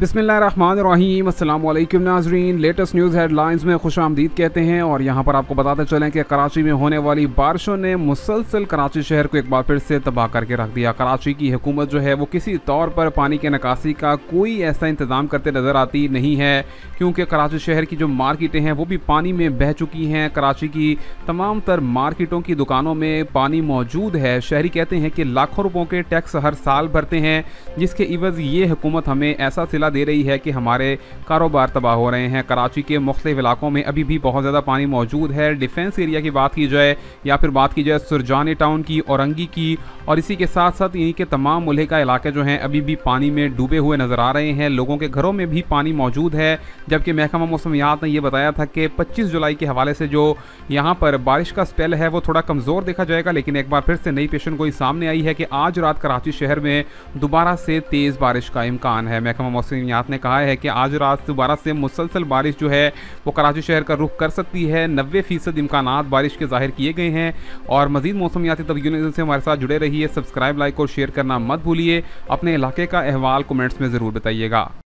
बिसमीम अल्लाम नाजरीन। Latest news headlines में खुश आमदीद कहते हैं और यहाँ पर आपको बताते चलें कि कराची में होने वाली बारिशों ने मुसलसल कराची शहर को एक बार फिर से तबाह करके रख दिया। कराची की हुकूमत जो है वो किसी तौर पर पानी के निकासी का कोई ऐसा इंतज़ाम करते नज़र आती नहीं है, क्योंकि कराची शहर की जो मार्केटें हैं वो भी पानी में बह चुकी हैं। कराची की तमाम तर मार्केटों की दुकानों में पानी मौजूद है। शहरी कहते हैं कि लाखों रुपयों के टैक्स हर साल भरते हैं, जिसके इवज़ ये हुकूमत हमें ऐसा सिला इतला दे रही है कि हमारे कारोबार तबाह हो रहे हैं। कराची के मुख्तलिफ़ इलाकों में अभी भी बहुत ज़्यादा पानी मौजूद है। डिफेंस एरिया की बात की जाए या फिर बात की जाए सुरजानी टाउन की, औरंगी की और इसी के साथ साथ इन्हीं के तमाम मुल्क का इलाके जो हैं, अभी भी पानी में डूबे हुए नज़र आ रहे हैं। लोगों के घरों में भी पानी मौजूद है। जबकि महकमा मौसमियात ने यह बताया था कि 25 जुलाई के हवाले से जो यहाँ पर बारिश का स्पेल है, वो थोड़ा कमज़ोर देखा जाएगा, लेकिन एक बार फिर से नई पेशन गोई सामने आई है कि आज रात कराची शहर में दोबारा से तेज़ बारिश का इम्कान है। महकमा मौसम मौसमियात ने कहा है कि आज रात दोबारा से मुसलसल बारिश जो है वो कराची शहर का रुख कर सकती है। नब्बे फ़ीसद इम्कान बारिश के ज़ाहिर किए गए हैं और मजीद मौसमियाती तबीन से हमारे साथ जुड़े रहिए। सब्सक्राइब, लाइक और शेयर करना मत भूलिए। अपने इलाके का अहवाल कमेंट्स में ज़रूर बताइएगा।